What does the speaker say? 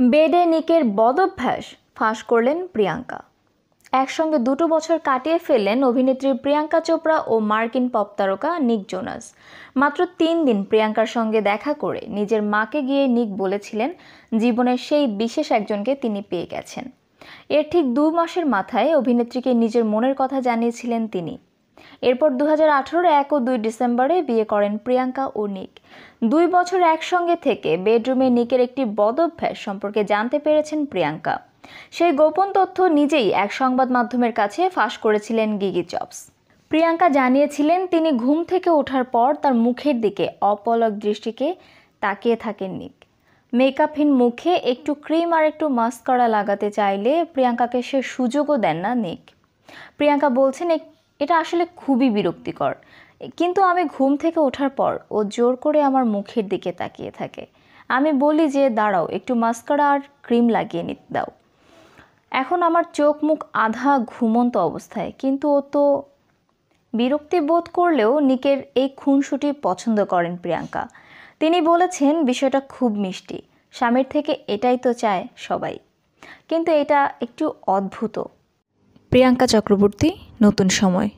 বেডে নিকের বদভ্যাস ফাঁস করলেন প্রিয়াঙ্কা। একসঙ্গে দুটো বছর কাটিয়ে ফেললেন অভিনেত্রী প্রিয়াঙ্কা চোপড়া ও মার্কিন পপ তারকা নিক জোনাস। মাত্র তিন দিন প্রিয়াঙ্কার সঙ্গে দেখা করে নিজের মাকে গিয়ে নিক বলেছিলেন, জীবনের সেই বিশেষ একজনকে তিনি পেয়ে গেছেন। এর ঠিক দু মাসের মাথায় অভিনেত্রীকে নিজের মনের কথা জানিয়েছিলেন তিনি। এরপর দু হাজার এক ও দুই ডিসেম্বরে বিয়ে করেন প্রিয়াঙ্কা ও নিক। দুই বছর একসঙ্গে থেকে বেডরুমে নিকের একটি বদভ্যাস সম্পর্কে জানতে পেরেছেন প্রিয়াঙ্কা। সেই গোপন তথ্য নিজেই এক সংবাদ মাধ্যমের কাছে ফাঁস করেছিলেন গিগি জবস প্রিয়াঙ্কা জানিয়েছিলেন, তিনি ঘুম থেকে ওঠার পর তার মুখের দিকে অপলক দৃষ্টিকে তাকিয়ে থাকেন নিক। মেকআপহীন মুখে একটু ক্রিম আর একটু মাস্কারা লাগাতে চাইলে প্রিয়াঙ্কাকে সে সুযোগও দেন না নিক। প্রিয়াঙ্কা বলছেন "এ- এটা আসলে খুবই বিরক্তিকর। কিন্তু আমি ঘুম থেকে ওঠার পর ও জোর করে আমার মুখের দিকে তাকিয়ে থাকে। আমি বলি যে, দাঁড়াও, একটু মাস্কারা আর ক্রিম লাগিয়ে নিতে দাও। এখন আমার চোখ মুখ আধা ঘুমন্ত অবস্থায়, কিন্তু ও তো বিরক্তি বোধ করলেও নিকের এই খুনসুটি পছন্দ করেন প্রিয়াঙ্কা। তিনি বলেছেন, বিষয়টা খুব মিষ্টি। স্বামীর থেকে এটাই তো চায় সবাই। কিন্তু এটা একটু অদ্ভুত। প্রিয়াঙ্কা চক্রবর্তী নতুন সময়।